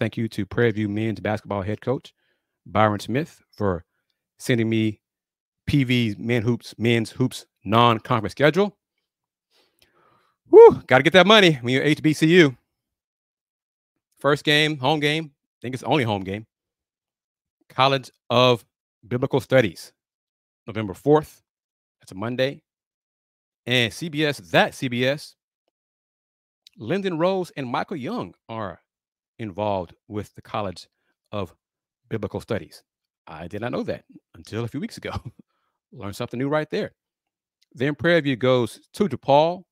Thank you to Prairie View men's basketball head coach Byron Smith for sending me PV's men hoops men's hoops non-conference schedule. Woo, got to get that money when you're HBCU. First game, home game. I think it's the only home game. College of Biblical Studies, November 4th. That's a Monday. And CBS, that CBS, Lynden Rose and Michael Young are involved with the College of Biblical Studies. I did not know that until a few weeks ago. Learned something new right there. Then Prairie View goes to DePaul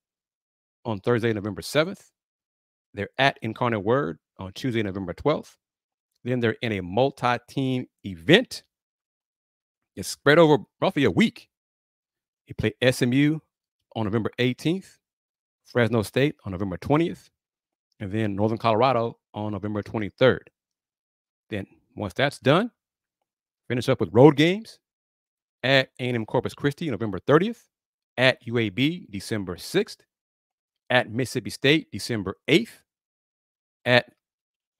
on Thursday, November 7th. They're at Incarnate Word on Tuesday, November 12th. Then they're in a multi team event. It's spread over roughly a week. You play SMU on November 18th, Fresno State on November 20th, and then Northern Colorado on November 23rd. Then once that's done, finish up with road games at A&M Corpus Christi November 30th, at UAB December 6th, at Mississippi State December 8th, at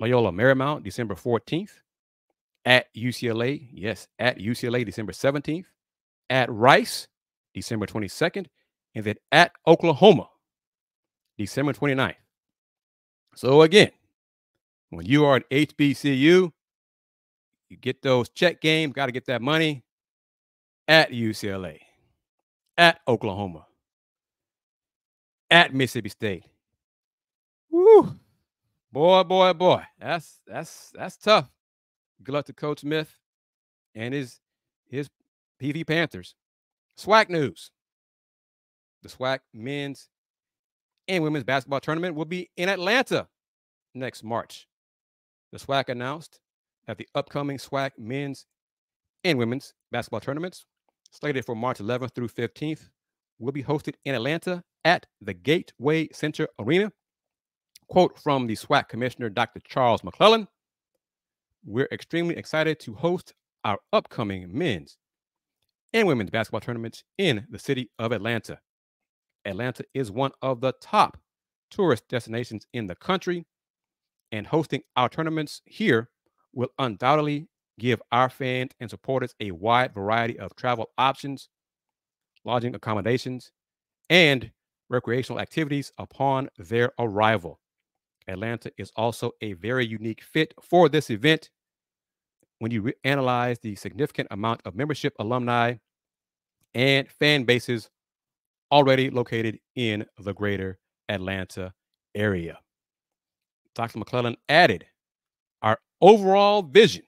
Loyola Marymount December 14th, at UCLA, yes, at UCLA December 17th, at Rice December 22nd, and then at Oklahoma December 29th. So again, when you are at HBCU, you get those check games, got to get that money at UCLA, at Oklahoma, at Mississippi State. Woo! Boy, boy, boy. That's that's that's tough. Good luck to Coach Smith and his his PV Panthers. SWAC news. The SWAC men's and women's basketball tournament will be in Atlanta next March. The SWAC announced that the upcoming SWAC men's and women's basketball tournaments, slated for March 11th through 15th, will be hosted in Atlanta at the Gateway Center Arena. Quote from the SWAC Commissioner, Dr. Charles McClelland We're extremely excited to host our upcoming men's and women's basketball tournaments in the city of Atlanta. Atlanta is one of the top tourist destinations in the country, and hosting our tournaments here will undoubtedly give our fans and supporters a wide variety of travel options, lodging accommodations, and recreational activities upon their arrival. Atlanta is also a very unique fit for this event. When you analyze the significant amount of membership, alumni, and fan bases already located in the greater Atlanta area. Dr. McClelland added, Our overall vision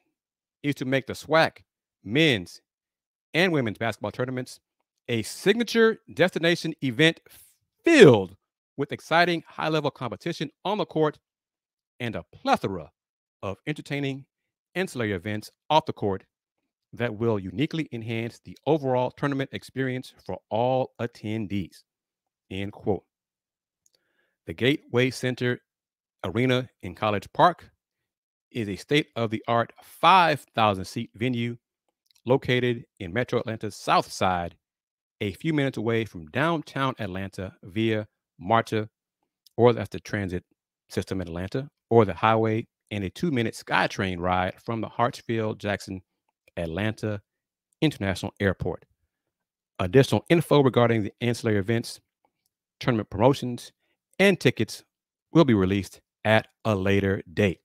is to make the SWAC men's and women's basketball tournaments a signature destination event filled with exciting high level competition on the court and a plethora of entertaining ancillary events off the court that will uniquely enhance the overall tournament experience for all attendees. End quote. The Gateway Center Arena in College Park is a state of the art 5,000 seat venue located in Metro Atlanta's south side, a few minutes away from downtown Atlanta via MARTA, or that's the transit system in Atlanta, or the highway, and a two minute SkyTrain ride from the Hartsfield Jackson Atlanta International Airport. Additional info regarding the ancillary events, tournament promotions, and tickets will be released at a later date.